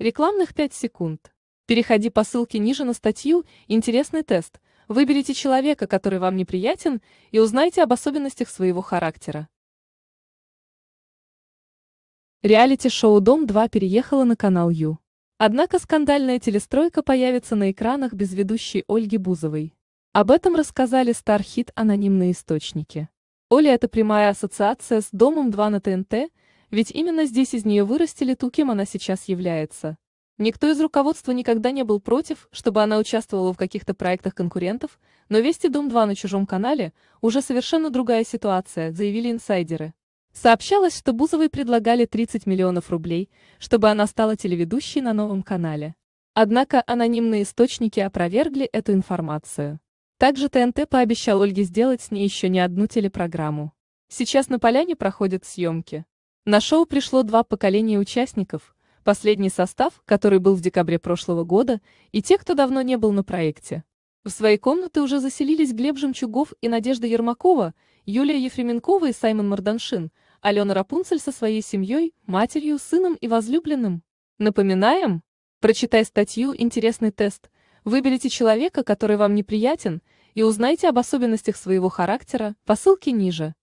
Рекламных 5 секунд. Переходи по ссылке ниже на статью «Интересный тест». Выберите человека, который вам неприятен, и узнайте об особенностях своего характера. Реалити-шоу «Дом-2» переехало на канал Ю. Однако скандальная телестройка появится на экранах без ведущей Ольги Бузовой. Об этом рассказали Стархит анонимные источники. Оля – это прямая ассоциация с «Домом-2» на ТНТ, ведь именно здесь из нее вырастили ту, кем она сейчас является. Никто из руководства никогда не был против, чтобы она участвовала в каких-то проектах конкурентов, но «Вести Дом-2» на чужом канале уже совершенно другая ситуация, заявили инсайдеры. Сообщалось, что Бузовой предлагали 30 миллионов рублей, чтобы она стала телеведущей на новом канале. Однако анонимные источники опровергли эту информацию. Также ТНТ пообещал Ольге сделать с ней еще не одну телепрограмму. Сейчас на поляне проходят съемки. На шоу пришло два поколения участников – последний состав, который был в декабре прошлого года, и те, кто давно не был на проекте. В свои комнаты уже заселились Глеб Жемчугов и Надежда Ермакова, Юлия Ефременкова и Саймон Марданшин, Алена Рапунцель со своей семьей, матерью, сыном и возлюбленным. Напоминаем? Прочитай статью «Интересный тест», выберите человека, который вам неприятен, и узнайте об особенностях своего характера по ссылке ниже.